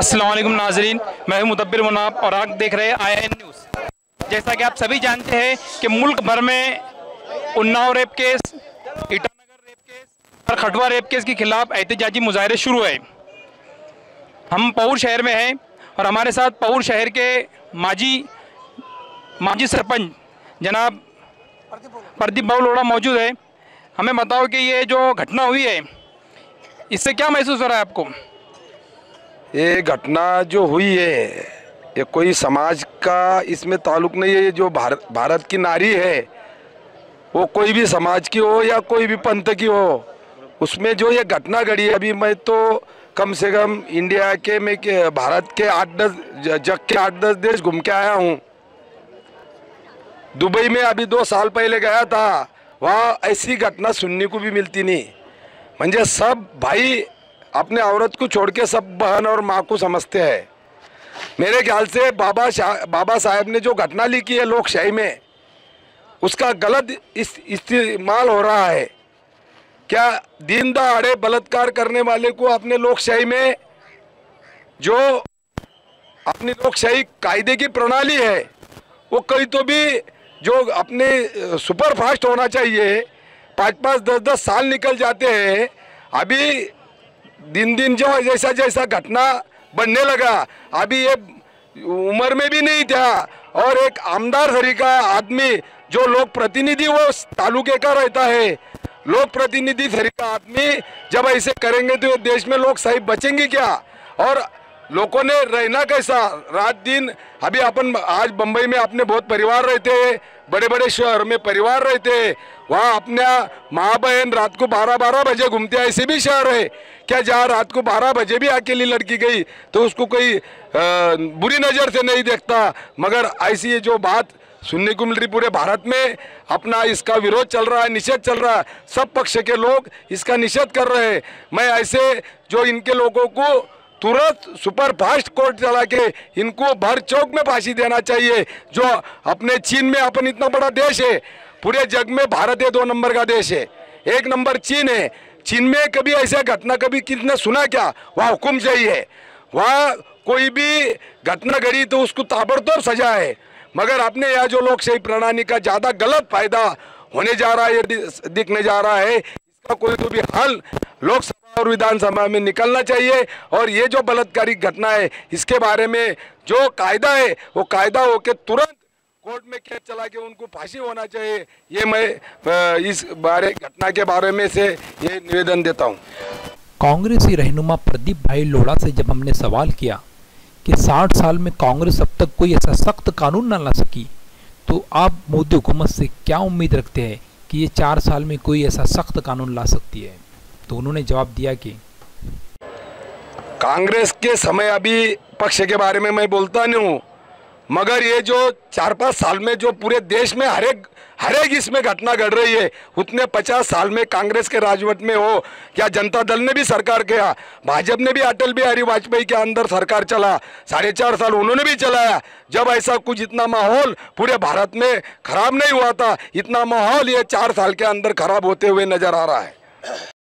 असलम नाजरीन, मैं हूँ मुदब्बिर मुनाब और आप देख रहे हैं आई एन न्यूज़ जैसा कि आप सभी जानते हैं कि मुल्क भर में Unnao rape case, Itanagar rape case और खटवा रेप केस के खिलाफ एहतजाजी मुजाहरे शुरू है हम पौर शहर में हैं और हमारे साथ पौर शहर के माजी माजी सरपंच जनाब प्रदीप बाबू लोड़ा मौजूद है। हमें बताओ कि ये जो घटना हुई है, इससे क्या महसूस हो रहा है आपको? ये घटना जो हुई है, ये कोई समाज का इसमें ताल्लुक नहीं है, ये जो भारत भारत की नारी है, वो कोई भी समाज की हो या कोई भी पंथ की हो, उसमें जो ये घटना घड़ी है, अभी मैं तो कम से कम इंडिया के में के, भारत के आठ दस जग के आठ दस देश घूम के आया हूँ। दुबई में अभी दो साल पहले गया था, वहाँ ऐसी घटना सुनने को भी मिलती नहीं। म्हणजे सब भाई अपने औरत को छोड़ के सब बहन और माँ को समझते हैं। मेरे ख्याल से बाबा शाह बाबा साहेब ने जो घटना लिखी है लोकशाही में, उसका गलत इस, इस्तेमाल हो रहा है। क्या दीन दहाड़े बलात्कार करने वाले को अपने लोकशाही में जो अपनी लोकशाही कायदे की प्रणाली है, वो कहीं तो भी जो अपने सुपर फास्ट होना चाहिए, पाँच पाँच, दस दस साल निकल जाते हैं, अभी दिन दिन जो है जैसा जैसा घटना बढ़ने लगा, अभी ये उम्र में भी नहीं था। और एक आमदार तरीका आदमी, जो लोक प्रतिनिधि, वो तालुके का रहता है। लोक प्रतिनिधि तरीका आदमी, जब ऐसे करेंगे तो देश में लोग सही बचेंगे क्या? और लोगों ने रहना कैसा? रात दिन, अभी अपन, आज बम्बई में अपने बहुत परिवार रहते हैं बड़े बड़े शहर में परिवार रहते हैं। वहाँ अपने माँ बहन रात को बारह बारह बजे घूमते हैं, ऐसे भी शहर है। क्या जहाँ रात को बारह बजे भी अकेली लड़की गई तो उसको कोई बुरी नज़र से नहीं देखता। मगर ऐसी जो बात सुनने को मिल रही पूरे भारत में, अपना इसका विरोध चल रहा है, निषेध चल रहा है। सब पक्ष के लोग इसका निषेध कर रहे हैं। मैं ऐसे जो इनके लोगों को तुरंत सुपर फास्ट कोर्ट चला के इनको भर चौक में फांसी देना चाहिए, जो अपने चीन में अपन इतना बड़ा देश है, पूरे जग में भारत है दो नंबर का देश है। एक नंबर चीन है, चीन में कभी ऐसा घटना कभी किसने सुना क्या? वहाँ हुक्म चाहिए। वहाँ कोई भी घटना घड़ी तो उसको ताबड़तोड़ सजा है। मगर अपने यहाँ जो लोकशाही प्रणाली का ज़्यादा गलत फ़ायदा होने जा रहा है दिखने जा रहा है। कोई तो भी हल लोकसभा और विधानसभा में निकलना चाहिए। और ये जो बलात्कारी घटना है, इसके बारे में जो कायदा है, वो कायदा होके तुरंत कोर्ट में केस चला के उनको फांसी होना चाहिए। ये मैं इस बारे, घटना के बारे में से ये निवेदन देता हूँ। कांग्रेसी रहनुमा प्रदीप भाई लोढ़ा से जब हमने सवाल किया कि 60 साल में कांग्रेस अब तक कोई ऐसा सख्त कानून न ला सकी तो आप मोदी हुकूमत से क्या उम्मीद रखते हैं? कि ये चार साल में कोई ऐसा सख्त कानून ला सकती है। तो उन्होंने जवाब दिया कि कांग्रेस के समय अभी पक्ष के बारे में मैं बोलता नहीं हूँ। मगर ये जो चार पाँच साल में जो पूरे देश में हर एक हर एक इसमें घटना घट रही है, उतने पचास साल में कांग्रेस के राजवट में हो क्या जनता दल ने भी सरकार किया, भाजपा ने भी अटल बिहारी वाजपेयी के अंदर सरकार चला, साढ़े चार साल उन्होंने भी चलाया, जब ऐसा कुछ इतना माहौल पूरे भारत में खराब नहीं हुआ था, इतना माहौल ये चार साल के अंदर खराब होते हुए नज़र आ रहा है।